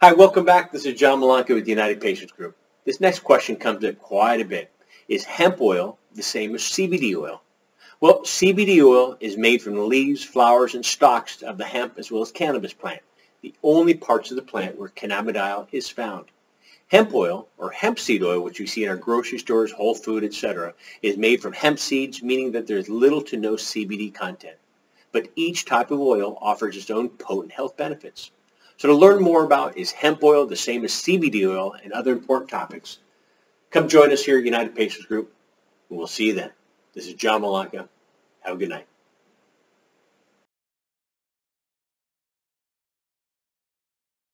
Hi, welcome back. This is John Malanca with the United Patients Group. This next question comes up quite a bit. Is hemp oil the same as CBD oil? Well, CBD oil is made from the leaves, flowers, and stalks of the hemp as well as cannabis plant, the only parts of the plant where cannabidiol is found. Hemp oil, or hemp seed oil, which we see in our grocery stores, Whole Food, etc., is made from hemp seeds, meaning that there's little to no CBD content. But each type of oil offers its own potent health benefits. So to learn more about is hemp oil the same as CBD oil and other important topics, come join us here at United Patients Group, we'll see you then. This is John Malanca. Have a good night.